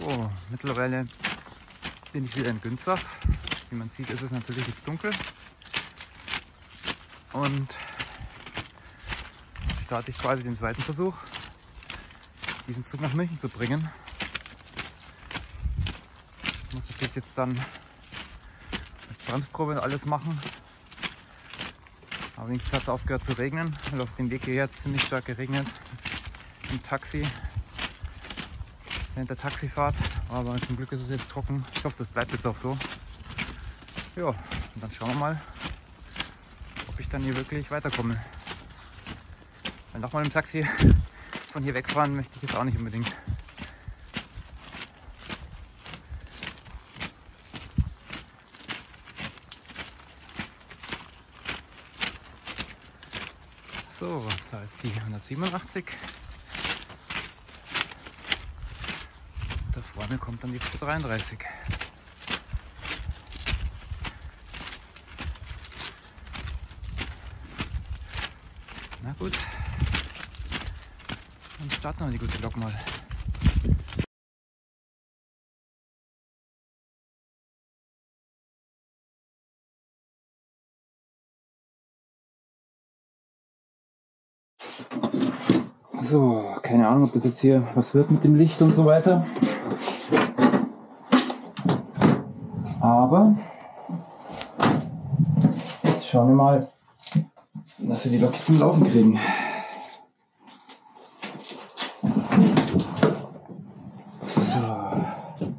So, mittlerweile bin ich wieder in Günzach. Wie man sieht, ist es natürlich jetzt dunkel. Und starte ich quasi den zweiten Versuch, diesen Zug nach München zu bringen. Ich muss natürlich jetzt dann mit Bremsprobe alles machen. Aber wenigstens hat es aufgehört zu regnen, weil auf dem Weg hierher hat ziemlich stark geregnet. Im Taxi, während der Taxifahrt. Aber zum Glück ist es jetzt trocken. Ich hoffe, das bleibt jetzt auch so. Ja, und dann schauen wir mal, ob ich dann hier wirklich weiterkomme. Weil nochmal im Taxi von hier wegfahren möchte ich jetzt auch nicht unbedingt. So, da ist die 187. Da vorne kommt dann die 233. Na gut, dann starten wir die gute Lok mal. So, keine Ahnung, ob das jetzt hier was wird mit dem Licht und so weiter. Aber jetzt schauen wir mal, dass wir die Lok zum Laufen kriegen. So.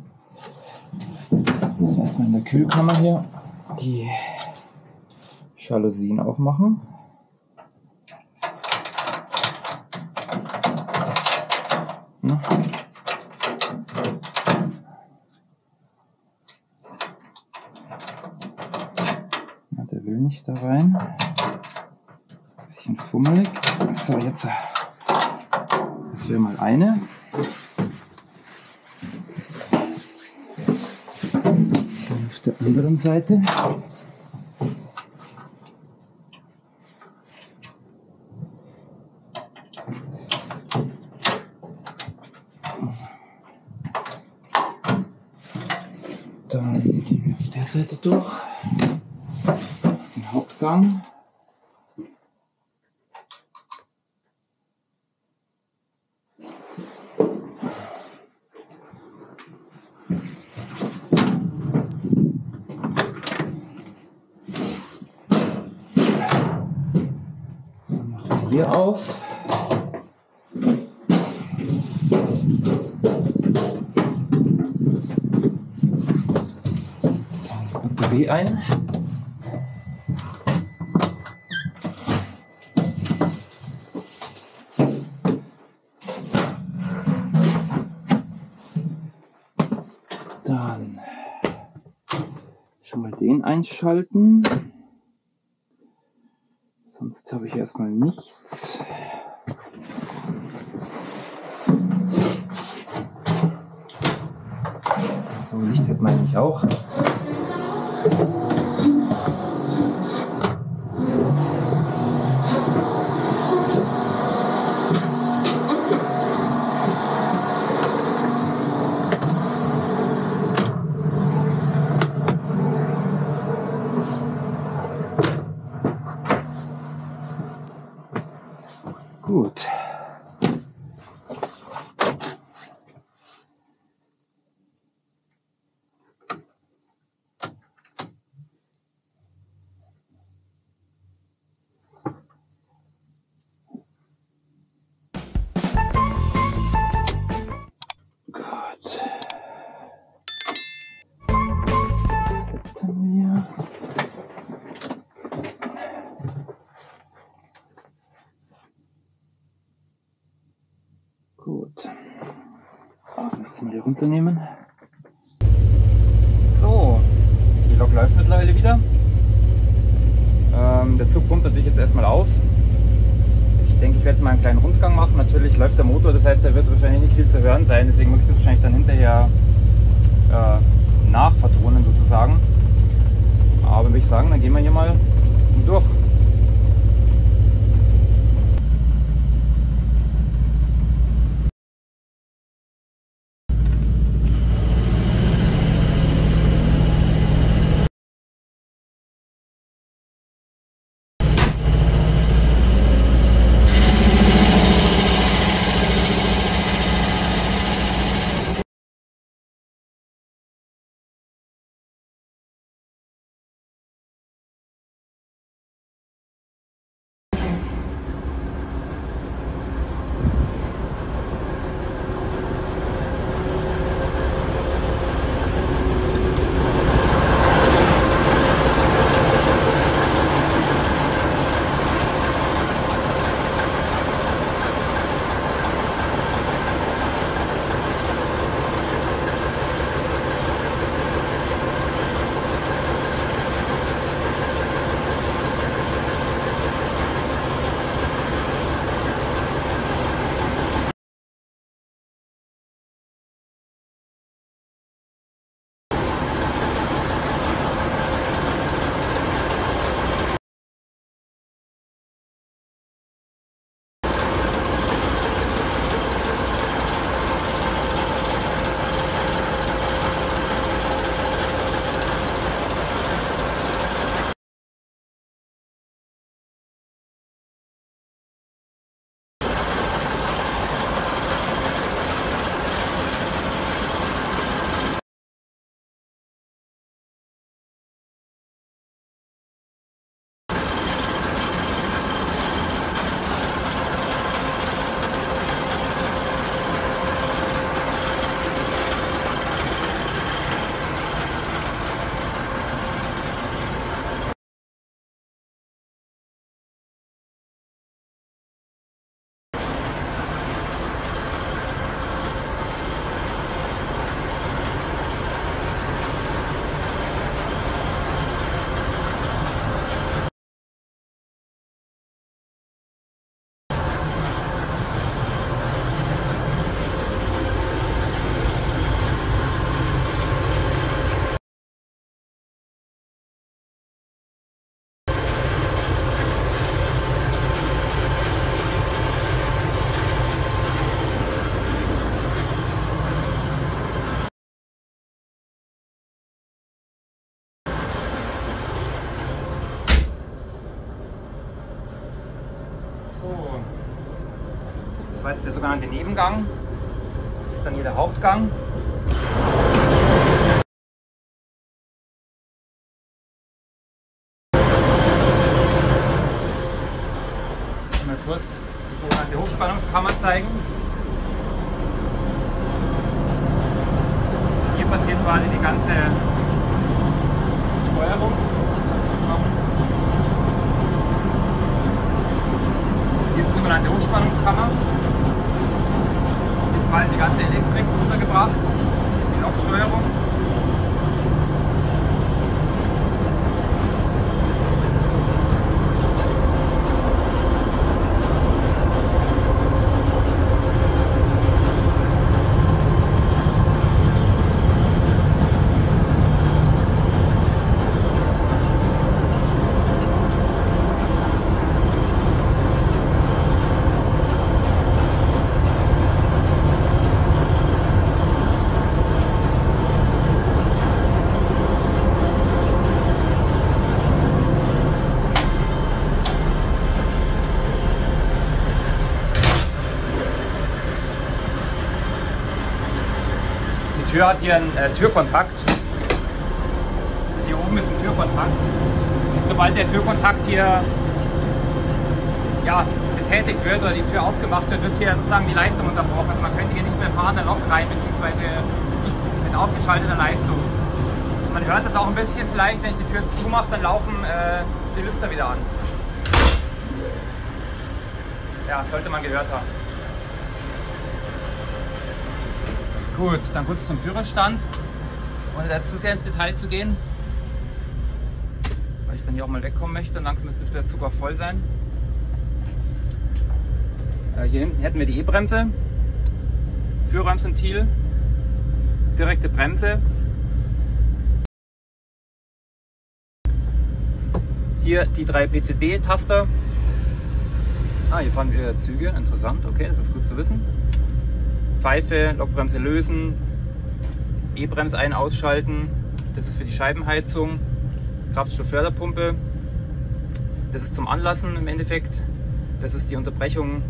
Jetzt erstmal in der Kühlkammer hier die Jalousien aufmachen. Ne? Will nicht da rein. Bisschen fummelig. So, jetzt. Das wäre mal eine. Dann auf der anderen Seite. Dann gehen wir auf der Seite durch. Den Hauptgang. Dann machen wir hier auf. Batterie ein. Dann schon mal den einschalten. Runternehmen. So, die Lok läuft mittlerweile wieder. Ähm, der Zug pumpt natürlich jetzt erstmal auf. Ich denke, ich werde jetzt mal einen kleinen Rundgang machen. Natürlich läuft der Motor, das heißt, da wird wahrscheinlich nicht viel zu hören sein. Deswegen muss ich das wahrscheinlich dann hinterher äh, nachvertonen sozusagen. Aber würde ich sagen, dann gehen wir hier mal durch. So, das war jetzt der sogenannte Nebengang. Das ist dann hier der Hauptgang. Mal kurz die sogenannte Hochspannungskammer zeigen. Hier passiert quasi die ganze Steuerung. Diese sogenannte Hochspannungskammer Hier ist quasi die ganze Elektrik untergebracht, die Loksteuerung. Die Tür hat hier einen äh, Türkontakt. Also hier oben ist ein Türkontakt. Und sobald der Türkontakt hier ja, betätigt wird oder die Tür aufgemacht wird, wird hier sozusagen die Leistung unterbrochen. Also man könnte hier nicht mehr fahrende Lok rein, beziehungsweise nicht mit aufgeschalteter Leistung. Man hört das auch ein bisschen vielleicht, wenn ich die Tür zumache, dann laufen äh, die Lüfter wieder an. Ja, sollte man gehört haben. Gut, dann kurz zum Führerstand. Ohne jetzt zu sehr ins Detail zu gehen. Weil ich dann hier auch mal wegkommen möchte und langsam dürfte der Zug auch voll sein. Äh, hier hinten hätten wir die E-Bremse. Führerbremsventil. Direkte Bremse. Hier die drei PCB-Taster. Ah, hier fahren wir Züge. Interessant. Okay, das ist gut zu wissen. Pfeife, Lokbremse lösen, E-Bremse ein- ausschalten. Das ist für die Scheibenheizung. Kraftstoffförderpumpe. Das ist zum Anlassen im Endeffekt. Das ist die Unterbrechung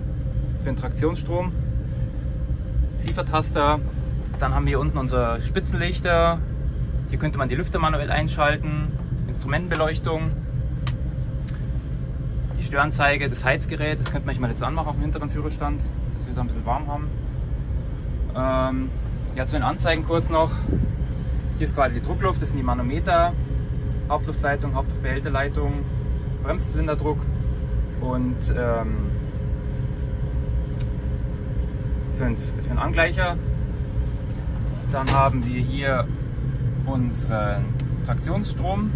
für den Traktionsstrom. Siefertaster. Dann haben wir hier unten unser Spitzenlichter. Hier könnte man die Lüfter manuell einschalten. Instrumentenbeleuchtung. Die Störanzeige, das Heizgerät. Das könnte man mal jetzt anmachen auf dem hinteren Führerstand, dass wir da ein bisschen warm haben. Ähm, ja, zu den Anzeigen kurz noch. Hier ist quasi die Druckluft, das sind die Manometer, Hauptluftleitung, Hauptluftbehälterleitung, Bremszylinderdruck und ähm, für, einen, für einen Angleicher. Dann haben wir hier unseren Traktionsstrom.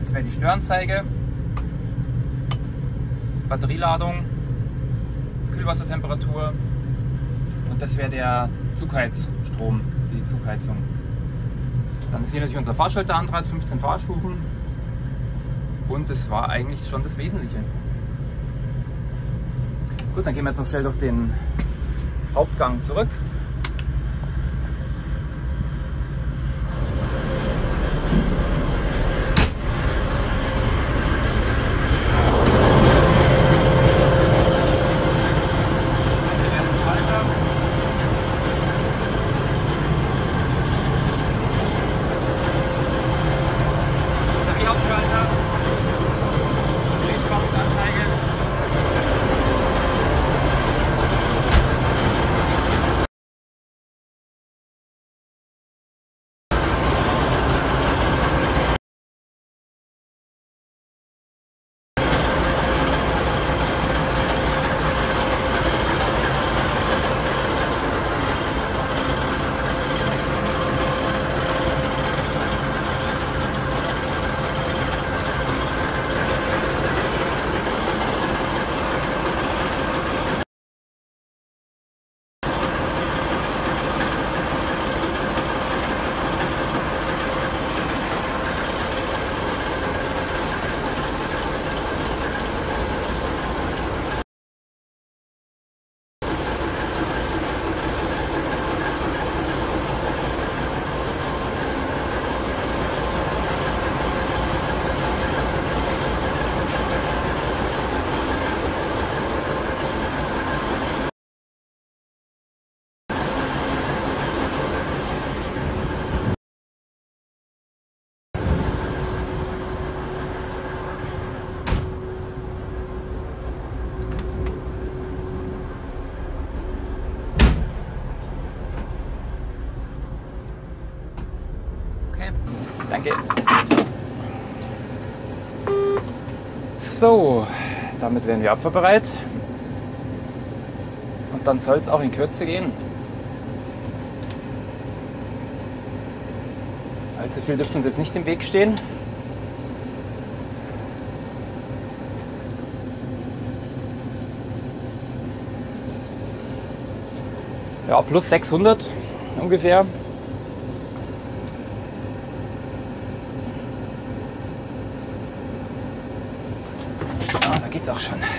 Das wäre die Störanzeige. Batterieladung, Kühlwassertemperatur, das wäre der Zugheizstrom für die Zugheizung. Dann ist hier natürlich unser Fahrschalterandraht, 15 Fahrstufen. Und das war eigentlich schon das Wesentliche. Gut, dann gehen wir jetzt noch schnell durch den Hauptgang zurück. So, damit wären wir abfahrbereit. Und dann soll es auch in Kürze gehen. Allzu viel dürfte uns jetzt nicht im Weg stehen. Ja, plus 600 ungefähr. Geht's auch schon.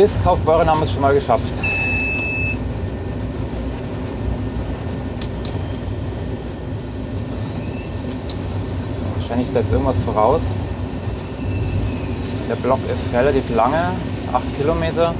Bis Kaufbeuren haben wir es schon mal geschafft. Wahrscheinlich ist da jetzt irgendwas voraus. Der Block ist relativ lange, 8 Kilometer.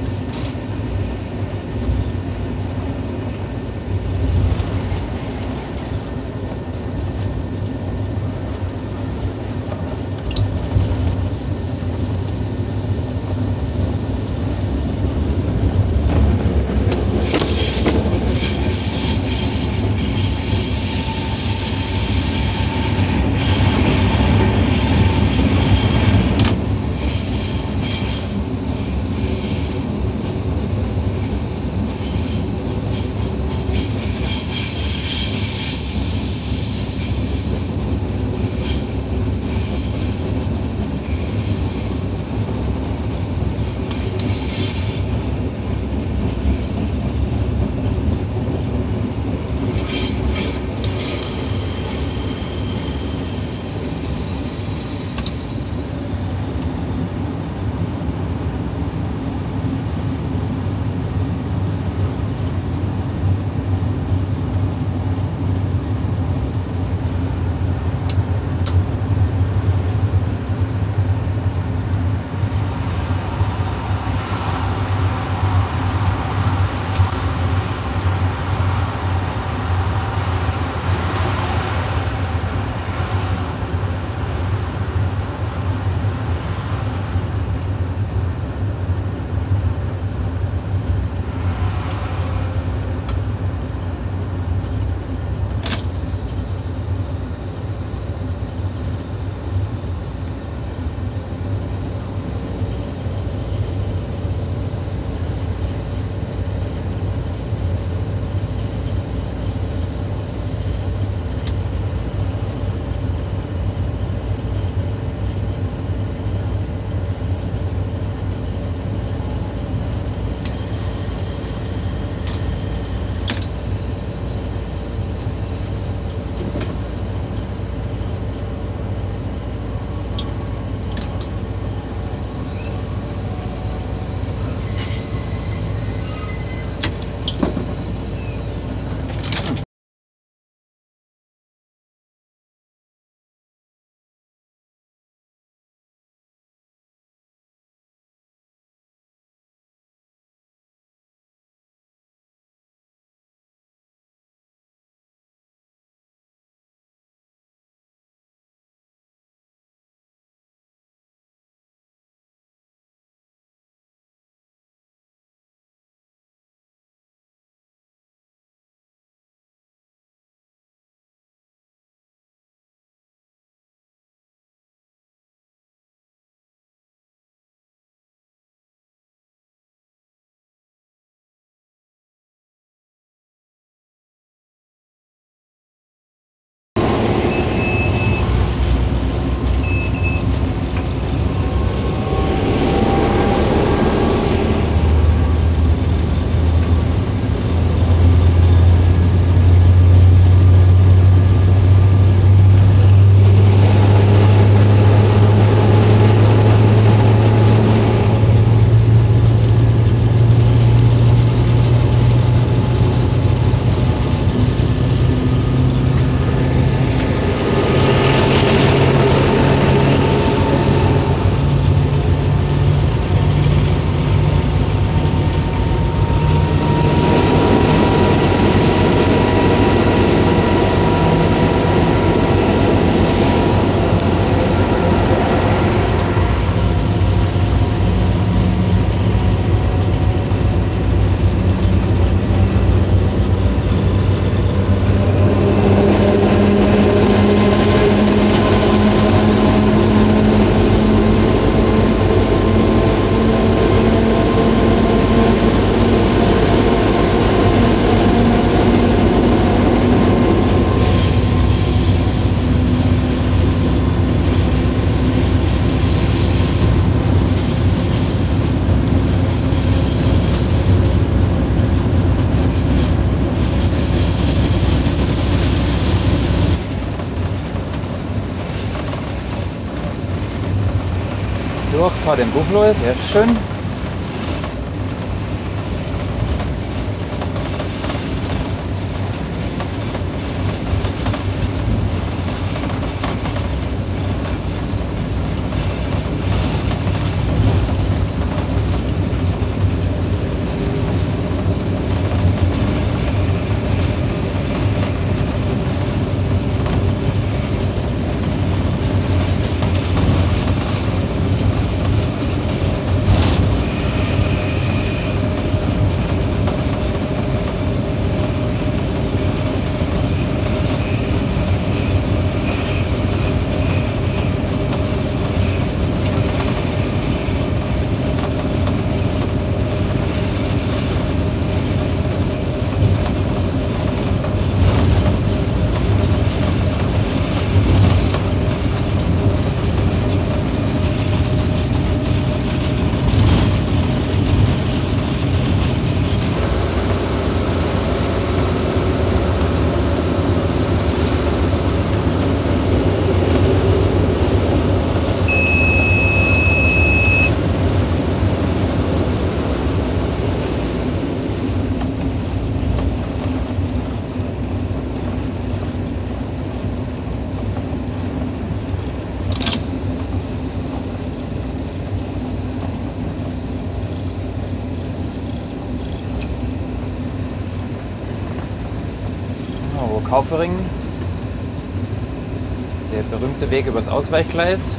Durchfahrt in Buchloe, sehr schön. Kaufering. Der berühmte Weg übers Ausweichgleis.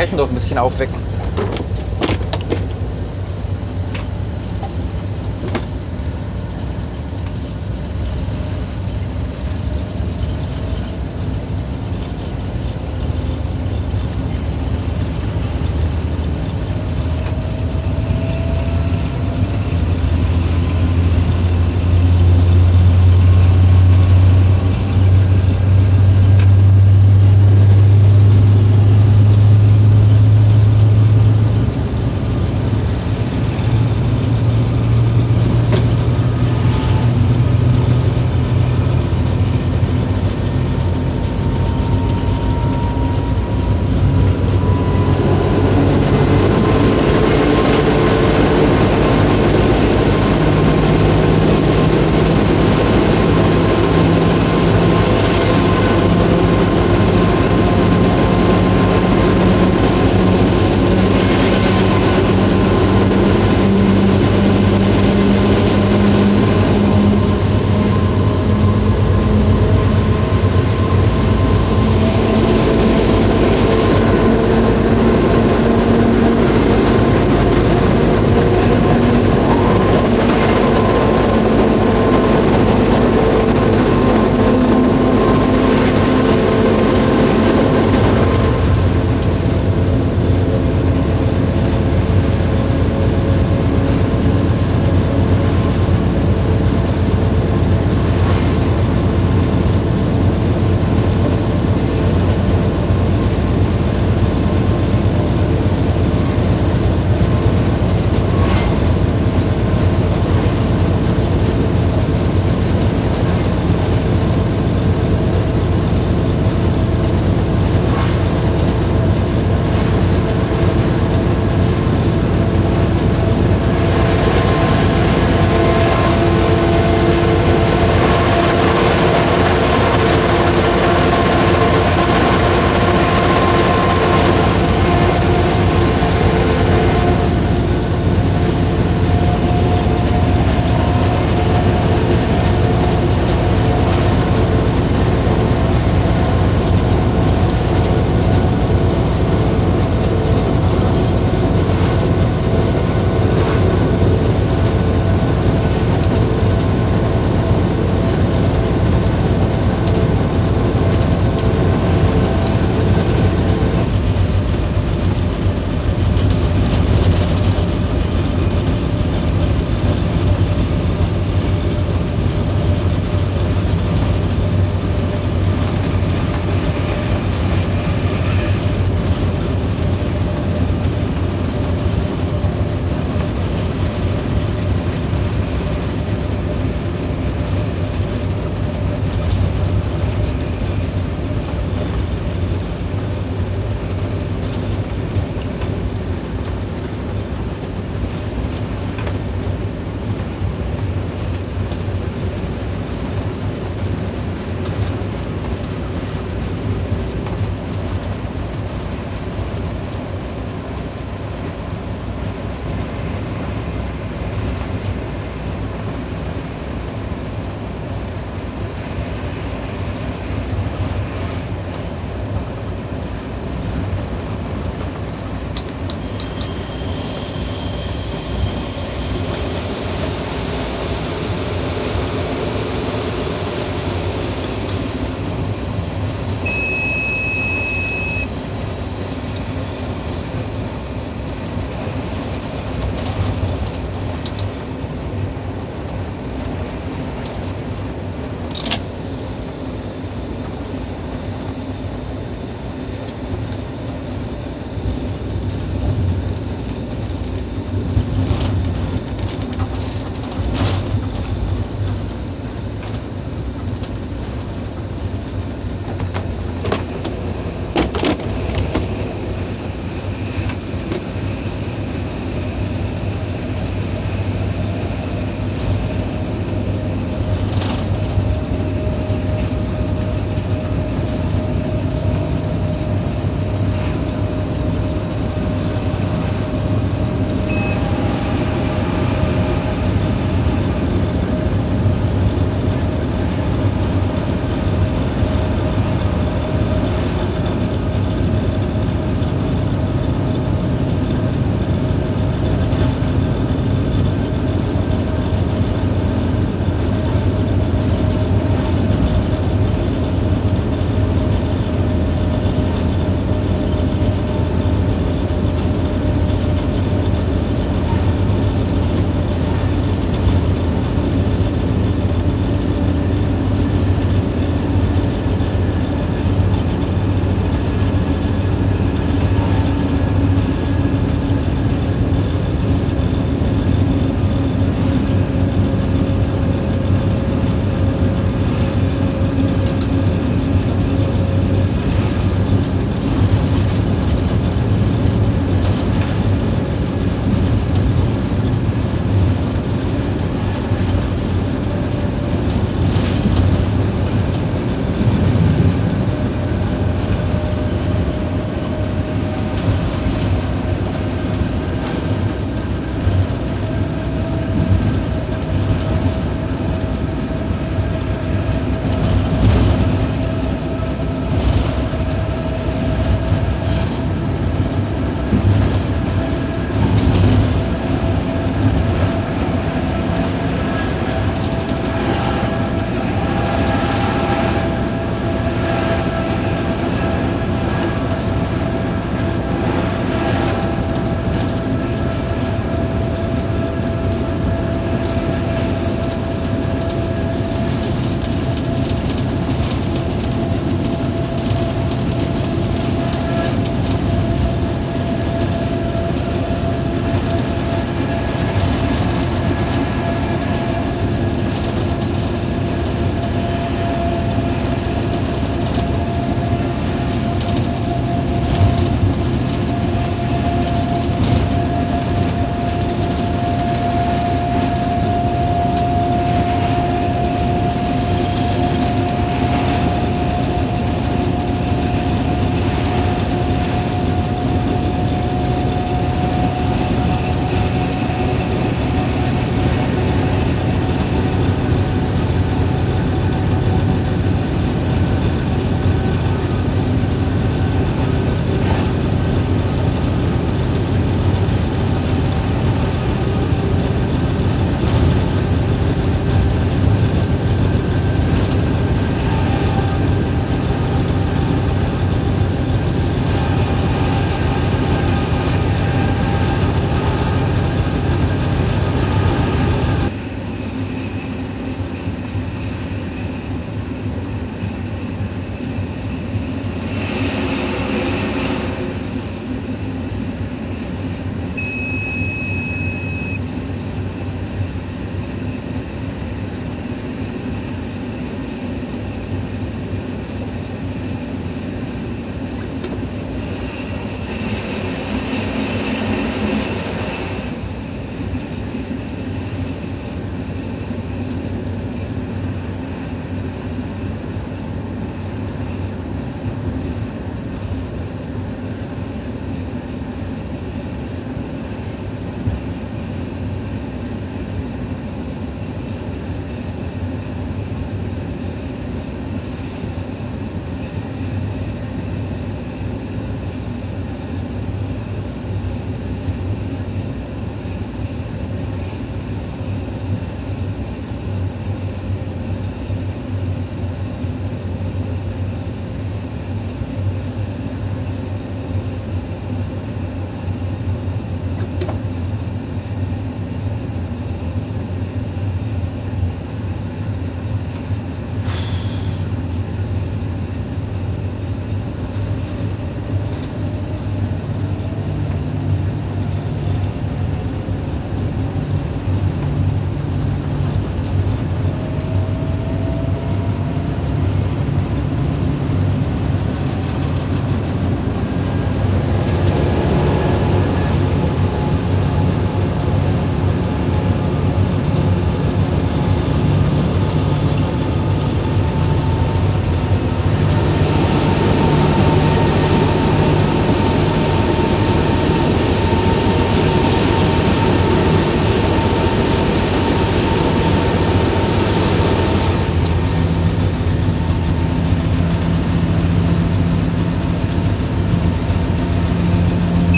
Gelchendorf ein bisschen aufwecken.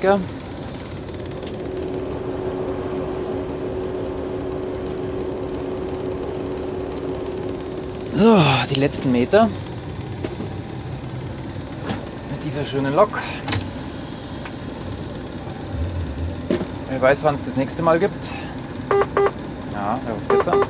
Klassiker. So, die letzten Meter mit dieser schönen Lok. Wer weiß, wann es das nächste Mal gibt. Ja, wer ruft jetzt an?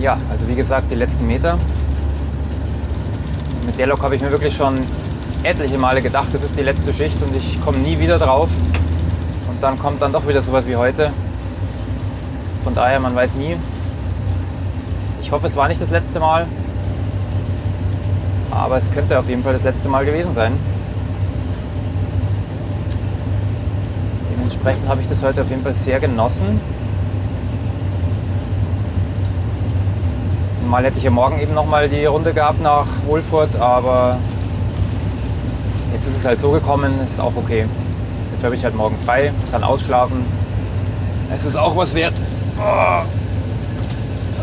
Ja, also wie gesagt, die letzten Meter. Mit der Lok habe ich mir wirklich schon etliche Male gedacht, das ist die letzte Schicht und ich komme nie wieder drauf. Und dann kommt dann doch wieder sowas wie heute. Von daher, man weiß nie. Ich hoffe, es war nicht das letzte Mal. Aber es könnte auf jeden Fall das letzte Mal gewesen sein. Dementsprechend habe ich das heute auf jeden Fall sehr genossen. Mal hätte ich ja morgen eben nochmal die Runde gehabt nach Wohlfurt, aber jetzt ist es halt so gekommen, ist auch okay. Dafür habe ich halt morgen frei, kann ausschlafen. Es ist auch was wert. Oh.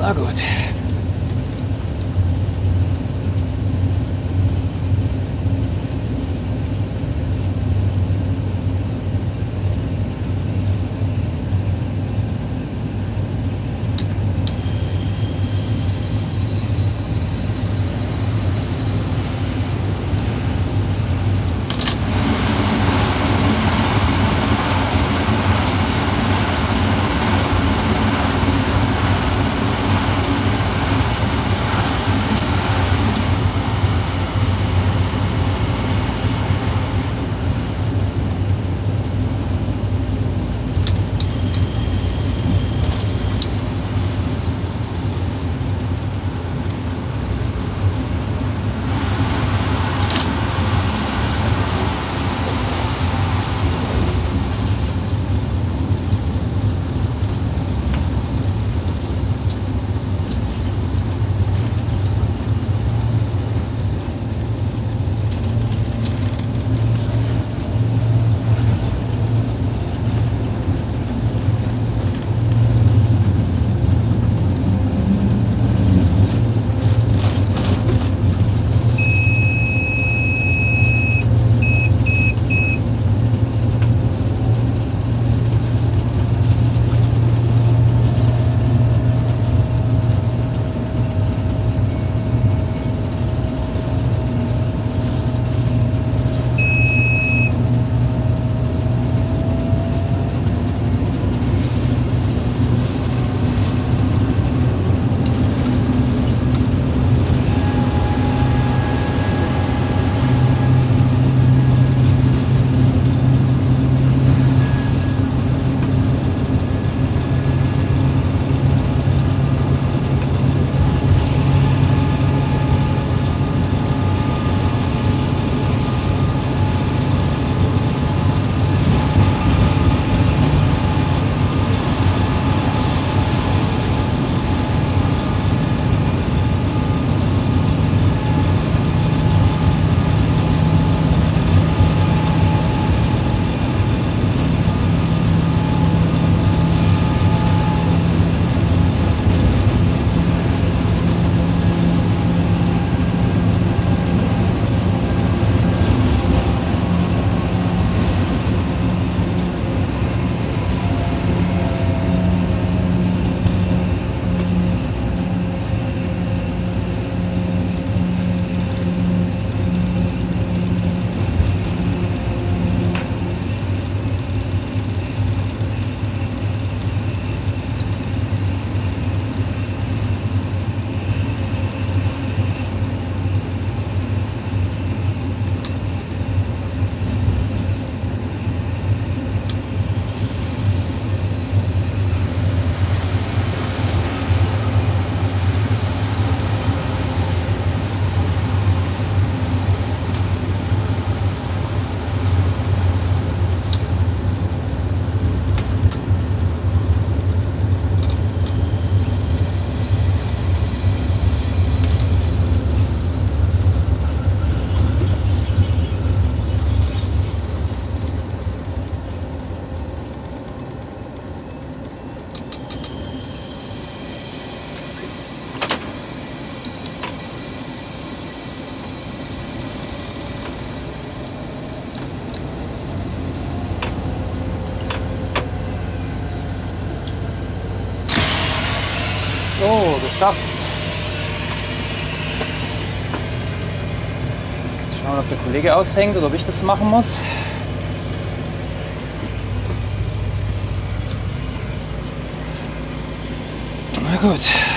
Na gut. Ob der Kollege aushängt oder ob ich das machen muss. Na gut.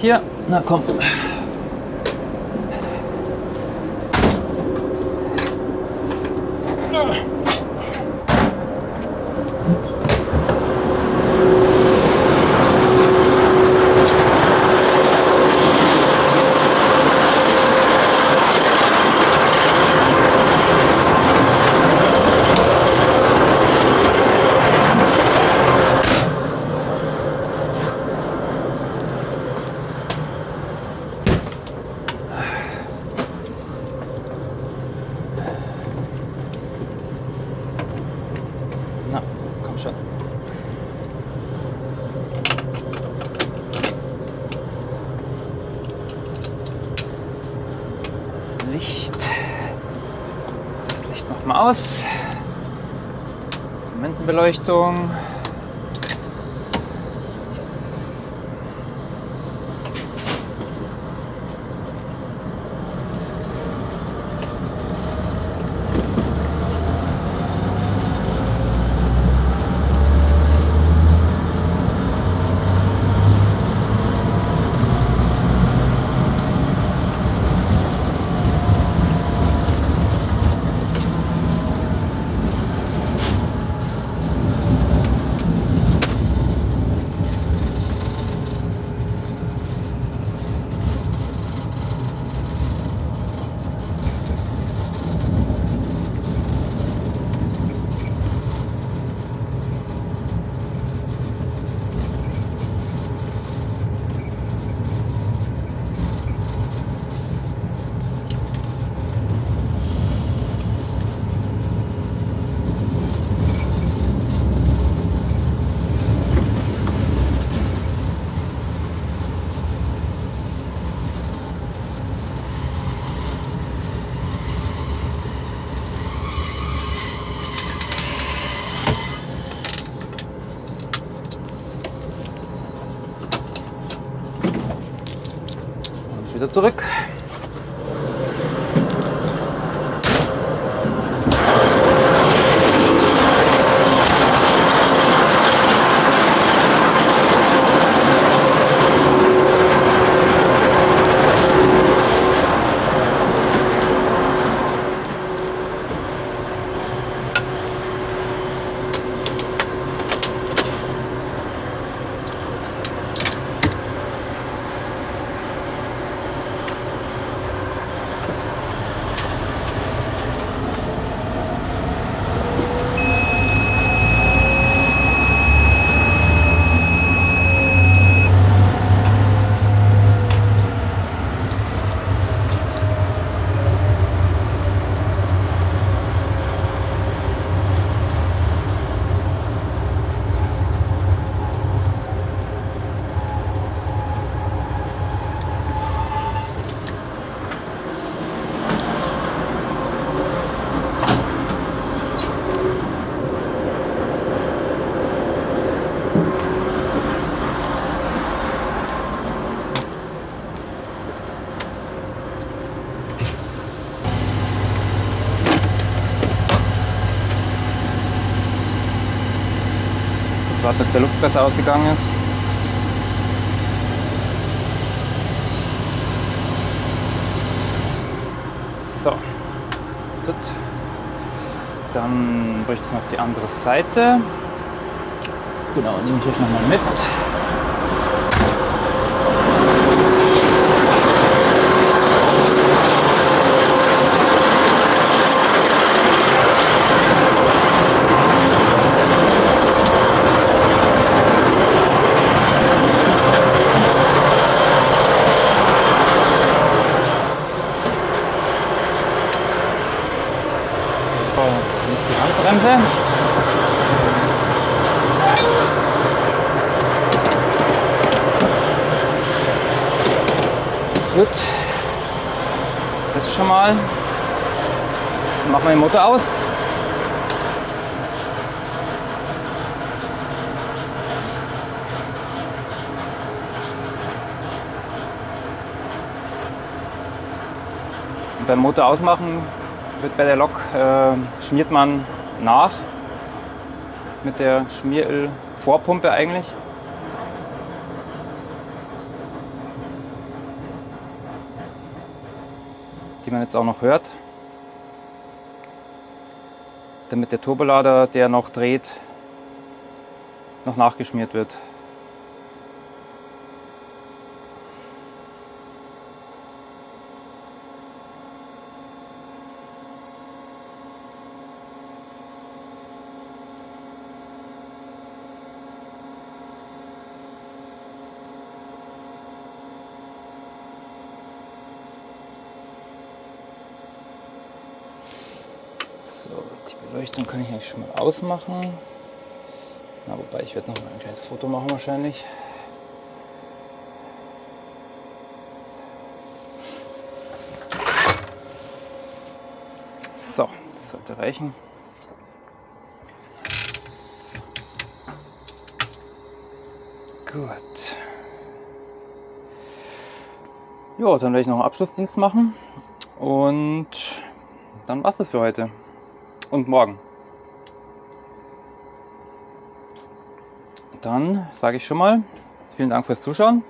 Hier. Na komm. Na, komm schon. Licht. Das Licht noch mal aus. Instrumentenbeleuchtung. Und wieder zurück. Der Luftpresser ausgegangen ist. So, gut. Dann ich es noch auf die andere Seite. Genau, nehme ich euch nochmal mit. So, jetzt die Handbremse. Gut. Das schon mal. Dann machen wir den Motor aus. Beim Motor ausmachen wird bei der Lok äh, schmiert man nach mit der Schmieröl-Vorpumpe eigentlich. Die man jetzt auch noch hört. Damit der Turbolader, der noch dreht, noch nachgeschmiert wird. So, die Beleuchtung kann schon mal ausmachen. Na, wobei ich werde noch mal ein kleines Foto machen wahrscheinlich. So, das sollte reichen. Gut. Ja, dann werde ich noch einen Abschlussdienst machen und dann war's das für heute und morgen. Dann sage ich schon mal vielen Dank fürs Zuschauen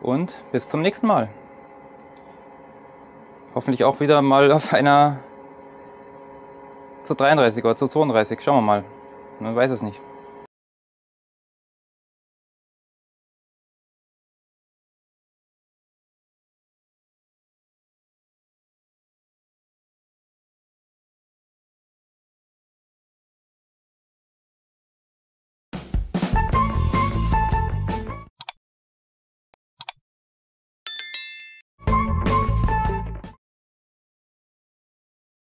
und bis zum nächsten Mal. Hoffentlich auch wieder mal auf einer zu 33 oder zu 32. Schauen wir mal. Man weiß es nicht.